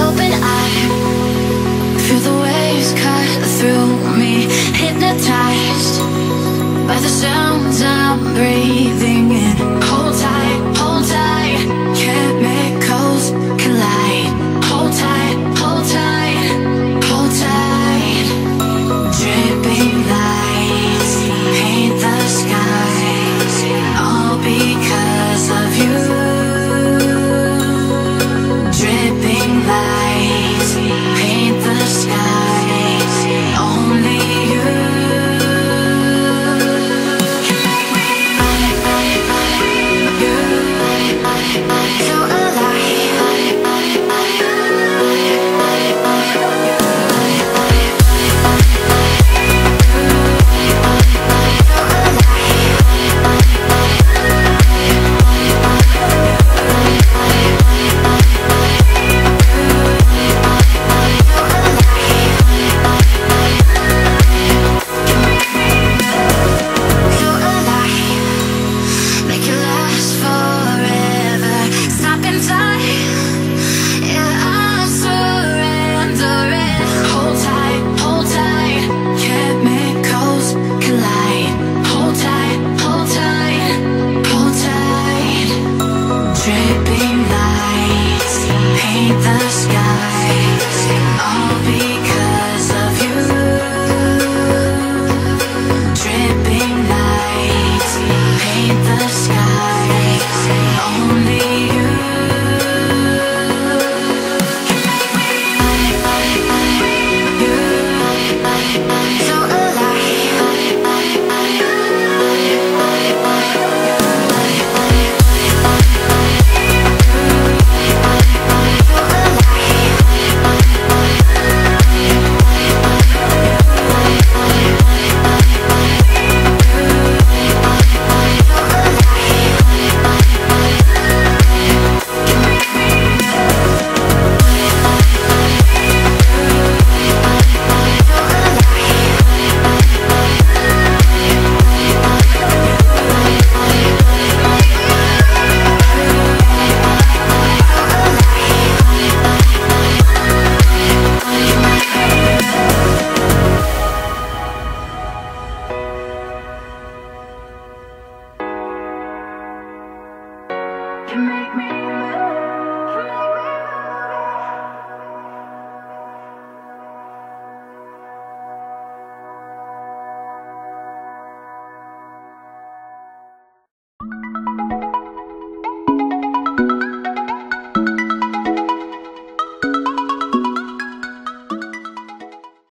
Open by the sounds I'm breathing